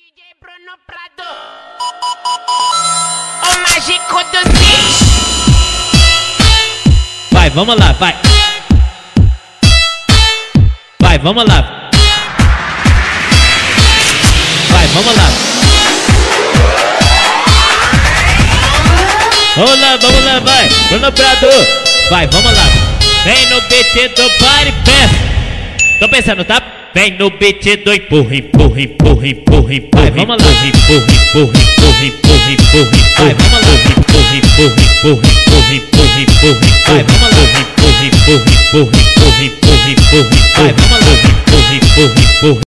DJ Bruno Prado, o mágico do. Vai, vamos lá, vai. Vai, vamos lá. Vai, vamos lá. Vamos lá, vamos lá, vai. Bruno Prado. Vai, vamos lá. Vem no beat do party pé. Tô pensando, tá? Vem no beat do empurra, empurra, empurra, empurra, empurra. Empurra, empurra, empurra, empurra, empurra, empurra. Lá. Empurra, empurra, empurra, empurra, empurra, empurra. Vai, vamos lá. Empurra, empurra, empurra, empurra, empurra, empurra. Vai, vamos lá. Empurra, empurra, empurra.